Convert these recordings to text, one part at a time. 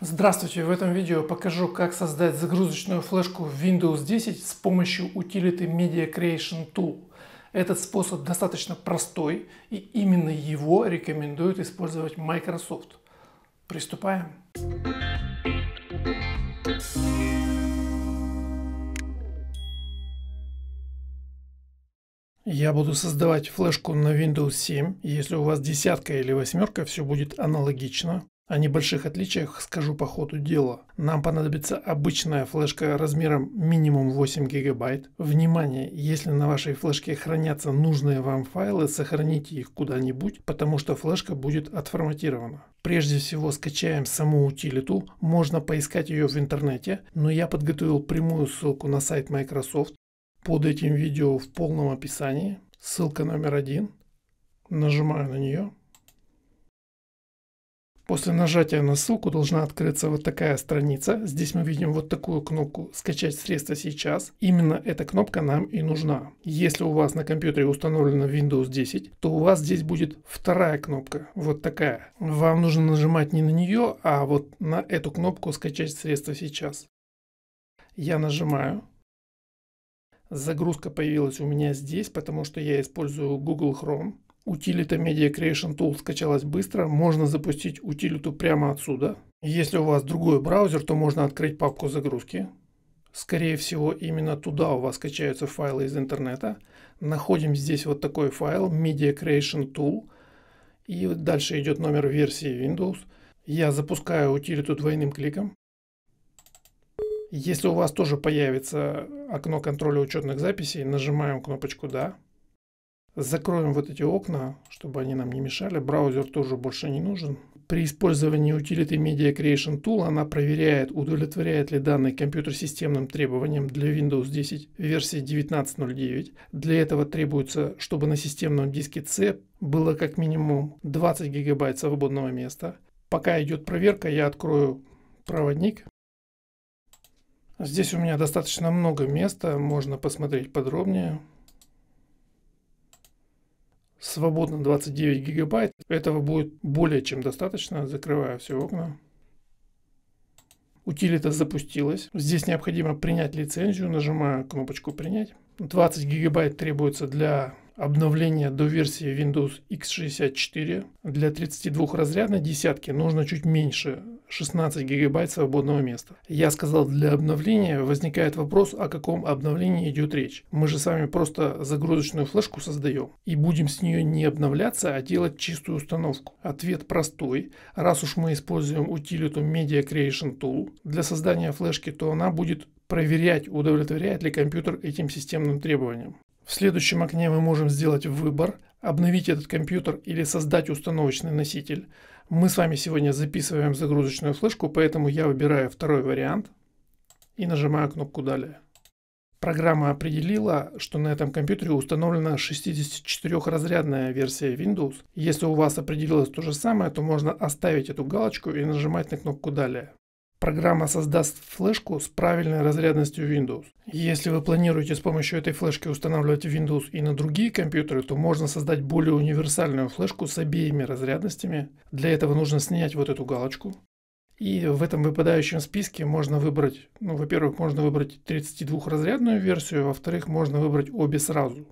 Здравствуйте! В этом видео покажу, как создать загрузочную флешку в Windows 10 с помощью утилиты Media Creation Tool. Этот способ достаточно простой и именно его рекомендует использовать Microsoft. Приступаем. Я буду создавать флешку на Windows 7. Если у вас десятка или восьмерка, все будет аналогично. О небольших отличиях скажу по ходу дела. Нам понадобится обычная флешка размером минимум 8 гигабайт. Внимание, если на вашей флешке хранятся нужные вам файлы, сохраните их куда-нибудь, потому что флешка будет отформатирована. Прежде всего скачаем саму утилиту, можно поискать ее в интернете, но я подготовил прямую ссылку на сайт Microsoft. Под этим видео в полном описании. Ссылка номер один. Нажимаю на нее. После нажатия на ссылку должна открыться вот такая страница. Здесь мы видим вот такую кнопку «Скачать средства сейчас». Именно эта кнопка нам и нужна. Если у вас на компьютере установлена Windows 10, то у вас здесь будет вторая кнопка, вот такая. Вам нужно нажимать не на нее, а вот на эту кнопку «Скачать средства сейчас». Я нажимаю. Загрузка появилась у меня здесь, потому что я использую Google Chrome. Утилита Media Creation Tool скачалась быстро, можно запустить утилиту прямо отсюда. Если у вас другой браузер, то можно открыть папку загрузки. Скорее всего, именно туда у вас скачаются файлы из интернета. Находим здесь вот такой файл Media Creation Tool. И дальше идет номер версии Windows. Я запускаю утилиту двойным кликом. Если у вас тоже появится окно контроля учетных записей, нажимаем кнопочку «Да». Закроем вот эти окна, чтобы они нам не мешали. Браузер тоже больше не нужен. При использовании утилиты Media Creation Tool она проверяет, удовлетворяет ли данный компьютер системным требованиям для Windows 10 версии 19.09. Для этого требуется, чтобы на системном диске C было как минимум 20 гигабайт свободного места. Пока идет проверка, я открою проводник. Здесь у меня достаточно много места, можно посмотреть подробнее свободно 29 гигабайт. Этого будет более чем достаточно. Закрываю все окна. Утилита запустилась. Здесь необходимо принять лицензию. Нажимаю кнопочку «Принять». 20 гигабайт требуется для обновления до версии Windows x64. Для 32-разрядной десятки нужно чуть меньше 16 гигабайт свободного места. Я сказал для обновления, возникает вопрос, о каком обновлении идет речь. Мы же с вами просто загрузочную флешку создаем и будем с нее не обновляться, а делать чистую установку. Ответ простой. Раз уж мы используем утилиту Media Creation Tool для создания флешки, то она будет проверять, удовлетворяет ли компьютер этим системным требованиям. В следующем окне мы можем сделать выбор, обновить этот компьютер или создать установочный носитель. Мы с вами сегодня записываем загрузочную флешку, поэтому я выбираю второй вариант и нажимаю кнопку «Далее». Программа определила, что на этом компьютере установлена 64-разрядная версия Windows. Если у вас определилось то же самое, то можно оставить эту галочку и нажимать на кнопку «Далее». Программа создаст флешку с правильной разрядностью Windows. Если вы планируете с помощью этой флешки устанавливать Windows и на другие компьютеры, то можно создать более универсальную флешку с обеими разрядностями. Для этого нужно снять вот эту галочку. И в этом выпадающем списке можно выбрать, ну, во-первых, можно выбрать 32-разрядную версию, во-вторых, можно выбрать обе сразу.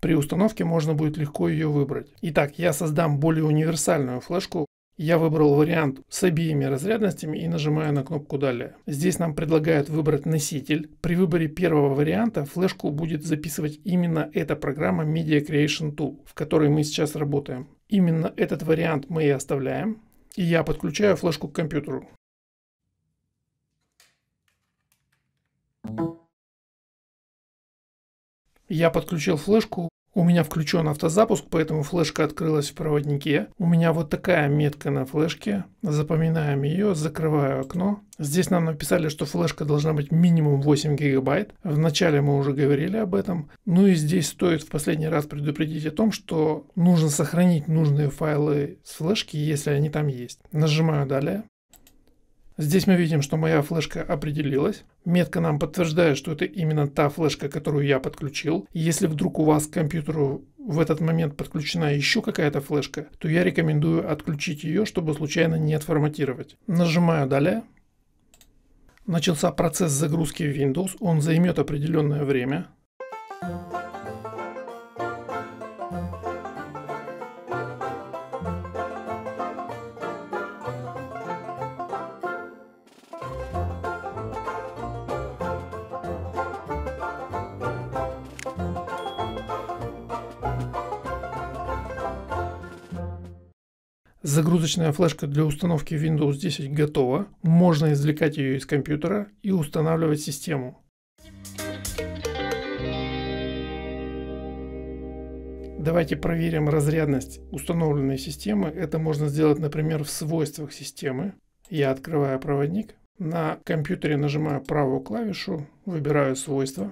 При установке можно будет легко ее выбрать. Итак, я создам более универсальную флешку я выбрал вариант с обеими разрядностями и нажимаю на кнопку «Далее». Здесь нам предлагают выбрать носитель. При выборе первого варианта флешку будет записывать именно эта программа Media Creation Tool, в которой мы сейчас работаем. Именно этот вариант мы и оставляем. И я подключаю флешку к компьютеру. Я подключил флешку, у меня включен автозапуск, поэтому флешка открылась в проводнике. У меня вот такая метка на флешке. Запоминаем ее, закрываю окно. Здесь нам написали, что флешка должна быть минимум 8 гигабайт. Вначале мы уже говорили об этом. Ну и здесь стоит в последний раз предупредить о том, что нужно сохранить нужные файлы с флешки, если они там есть. Нажимаю далее. Здесь мы видим, что моя флешка определилась. Метка нам подтверждает, что это именно та флешка, которую я подключил. Если вдруг у вас к компьютеру в этот момент подключена еще какая-то флешка, то я рекомендую отключить ее, чтобы случайно не отформатировать. Нажимаю «Далее». Начался процесс загрузки в Windows, он займет определенное время. Загрузочная флешка для установки Windows 10 готова. Можно извлекать ее из компьютера и устанавливать систему. Давайте проверим разрядность установленной системы. Это можно сделать, например, в свойствах системы. Я открываю проводник. На компьютере нажимаю правую клавишу, выбираю свойства.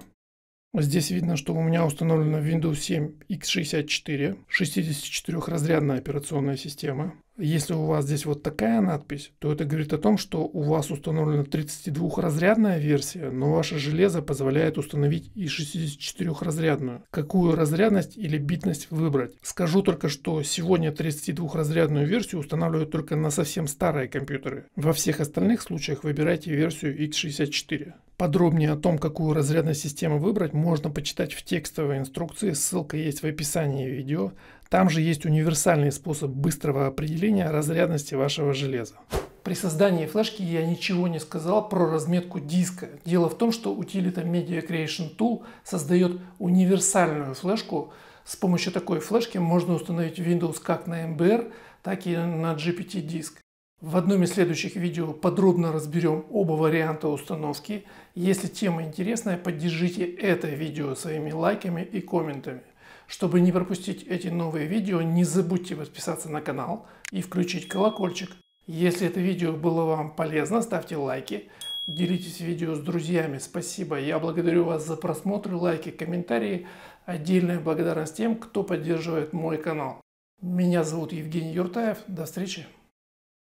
Здесь видно, что у меня установлена Windows 7 x64, 64-разрядная операционная система. Если у вас здесь вот такая надпись, то это говорит о том, что у вас установлена 32-разрядная версия, но ваше железо позволяет установить и 64-разрядную. Какую разрядность или битность выбрать? Скажу только, что сегодня 32-разрядную версию устанавливают только на совсем старые компьютеры. Во всех остальных случаях выбирайте версию x64. Подробнее о том, какую разрядность системы выбрать, можно почитать в текстовой инструкции, ссылка есть в описании видео. Там же есть универсальный способ быстрого определения разрядности вашего железа. При создании флешки я ничего не сказал про разметку диска. Дело в том, что утилита Media Creation Tool создает универсальную флешку. С помощью такой флешки можно установить Windows как на MBR, так и на GPT диск. В одном из следующих видео подробно разберем оба варианта установки. Если тема интересная, поддержите это видео своими лайками и комментами. Чтобы не пропустить эти новые видео, не забудьте подписаться на канал и включить колокольчик. Если это видео было вам полезно, ставьте лайки, делитесь видео с друзьями. Спасибо, я благодарю вас за просмотр, лайки, комментарии. Отдельная благодарность тем, кто поддерживает мой канал. Меня зовут Евгений Юртаев. До встречи.